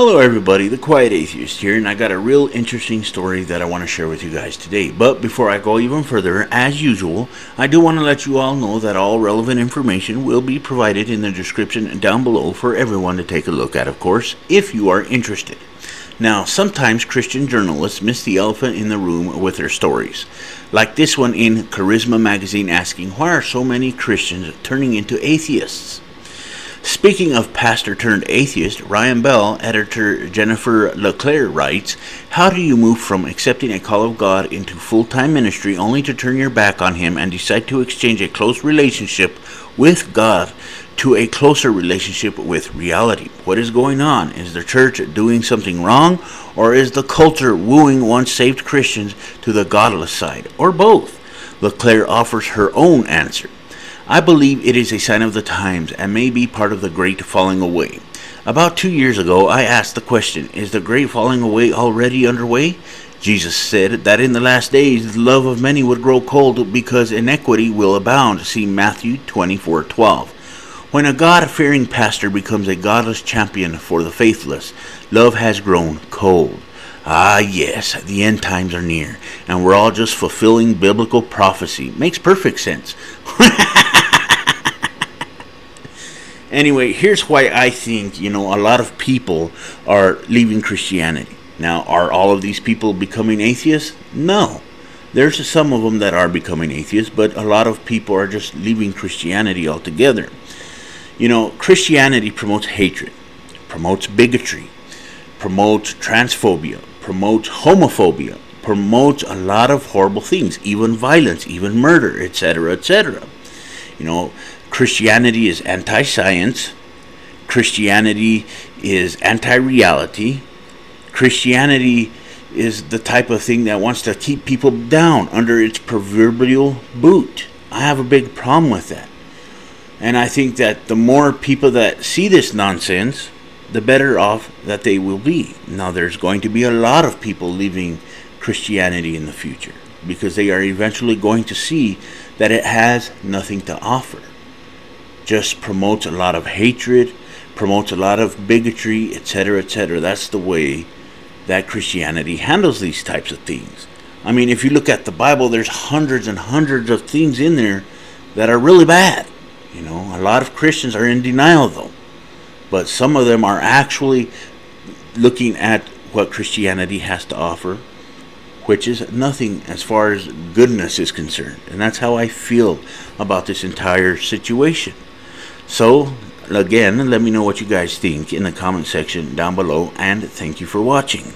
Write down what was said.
Hello, everybody. The Quiet Atheist here, and I got a real interesting story that I want to share with you guys today. But before I go even further, as usual, I do want to let you all know that all relevant information will be provided in the description down below for everyone to take a look at, of course, if you are interested. Now, sometimes Christian journalists miss the elephant in the room with their stories. Like this one in Charisma magazine asking, Why are so many Christians turning into atheists? Speaking of pastor turned atheist, Ryan Bell, editor Jennifer LeClaire writes How do you move from accepting a call of God into full time ministry only to turn your back on Him and decide to exchange a close relationship with God to a closer relationship with reality? What is going on? Is the church doing something wrong, or is the culture wooing once saved Christians to the godless side, or both? LeClaire offers her own answer. I believe it is a sign of the times and may be part of the great falling away. About two years ago, I asked the question Is the great falling away already underway? Jesus said that in the last days the love of many would grow cold because iniquity will abound. See Matthew 24:12. When a God-fearing pastor becomes a godless champion for the faithless, love has grown cold. Ah, yes, the end times are near, and we're all just fulfilling biblical prophecy. Makes perfect sense. Anyway, here's why I think, you know, a lot of people are leaving Christianity. Now, are all of these people becoming atheists? No. There's some of them that are becoming atheists, but a lot of people are just leaving Christianity altogether. You know, Christianity promotes hatred, promotes bigotry, promotes transphobia, promotes homophobia, promotes a lot of horrible things, even violence, even murder, etc., etc. You know, Christianity is anti science, Christianity is anti reality, Christianity is the type of thing that wants to keep people down under its proverbial boot. I have a big problem with that. And I think that the more people that see this nonsense, the better off that they will be. Now, there's going to be a lot of people leaving Christianity in the future because they are eventually going to see that it has nothing to offer just promotes a lot of hatred, promotes a lot of bigotry, etc., etc. That's the way that Christianity handles these types of things. I mean, if you look at the Bible, there's hundreds and hundreds of things in there that are really bad. You know, a lot of Christians are in denial, though. But some of them are actually looking at what Christianity has to offer, which is nothing as far as goodness is concerned. And that's how I feel about this entire situation. So, again, let me know what you guys think in the comment section down below, and thank you for watching.